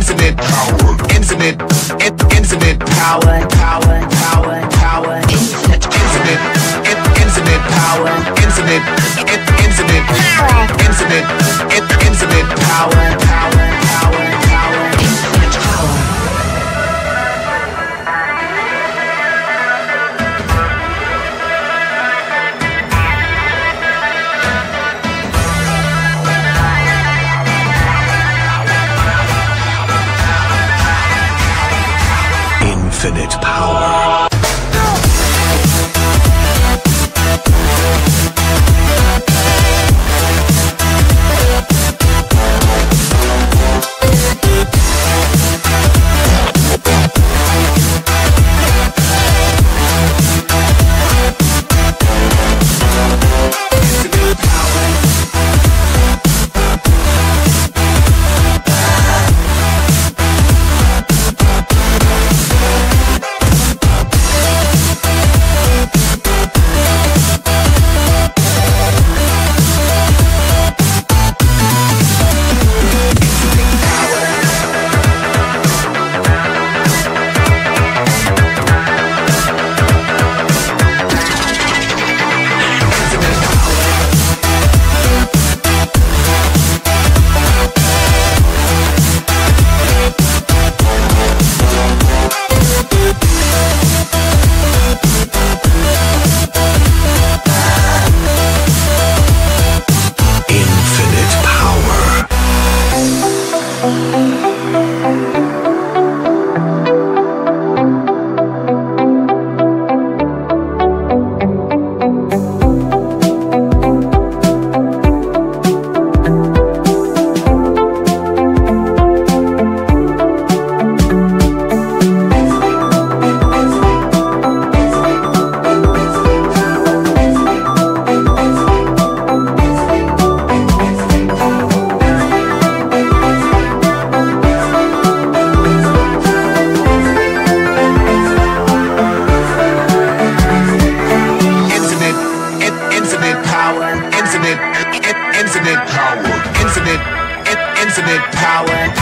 power, infinite, in, infinite power, power, power, power, infinite, infinite, in, infinite power, infinite, in, infinite infinite, in, infinite power, power, in, infinite power, power,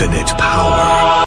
Infinite power.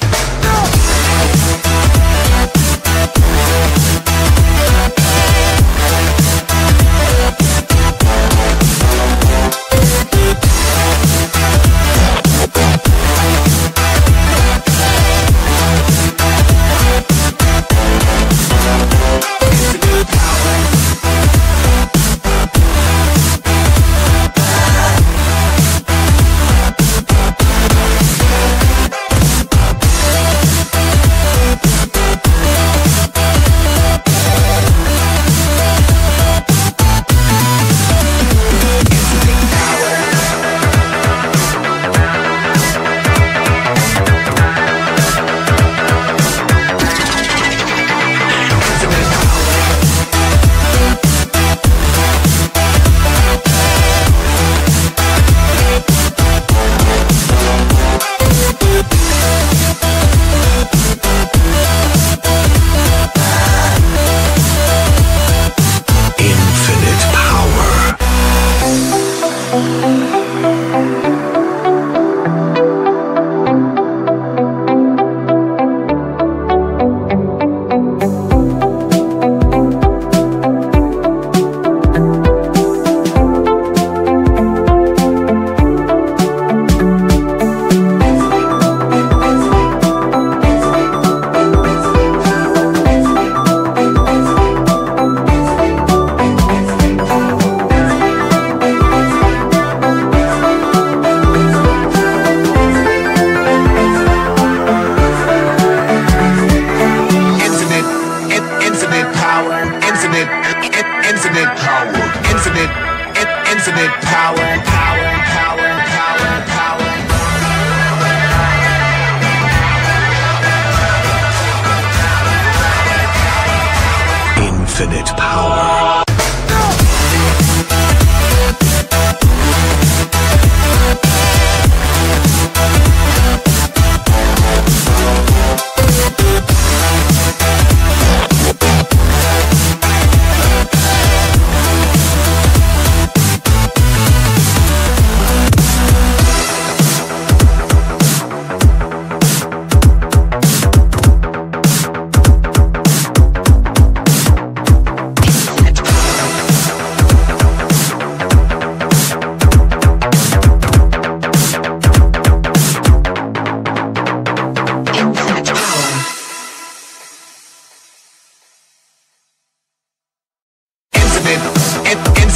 power. Infinite, in, infinite power. Power, power, power, power. Infinite power.